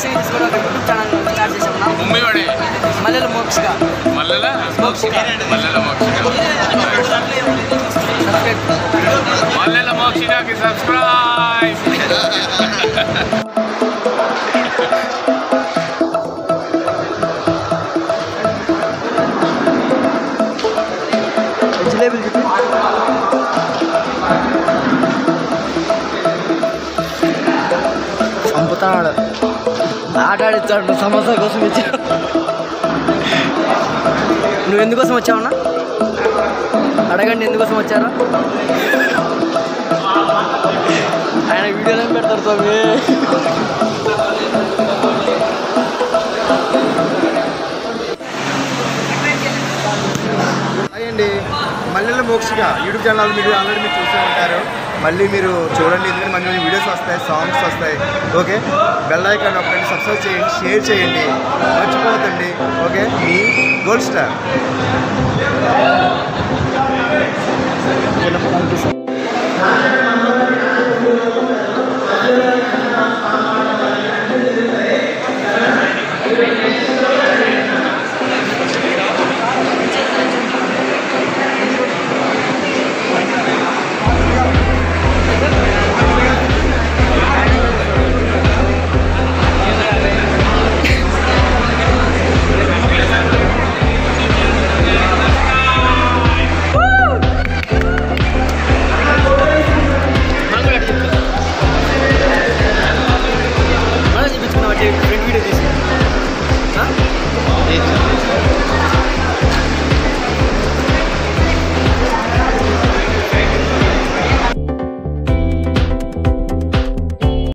Motivation తీసుకొని ఒక YouTube channel start చేసాం నా ముమ్మివాడి మల్లెల మోక్షగా మల్లెల మోక్షిక మల్లెల మోక్షిక సబ్స్క్రైబ్ మల్లెల మోక్షికకి సబ్స్క్రైబ్ జిలేబీలు చెప్పి ఆట సమోసా కోసం ఇచ్చాడు నువ్వు ఎందుకోసం వచ్చావన్నా అడగండి ఎందుకోసం వచ్చారు? ఆయన వీడియోలో పెడతారు స్వామి? అండి. మల్లెల మోక్షిగా యూట్యూబ్ ఛానల్ మీరు ఆల్రెడీ మీరు చూసే ఉంటారు. మళ్ళీ మీరు చూడండి ఎందుకంటే మంచి మంచి వీడియోస్ వస్తాయి సాంగ్స్ వస్తాయి. ఓకే బెల్ ఐకాన్ ఒకటి సబ్స్క్రైబ్ చేయండి షేర్ చేయండి. మర్చిపోతండి ఓకే మీ గోల్డ్ స్టార్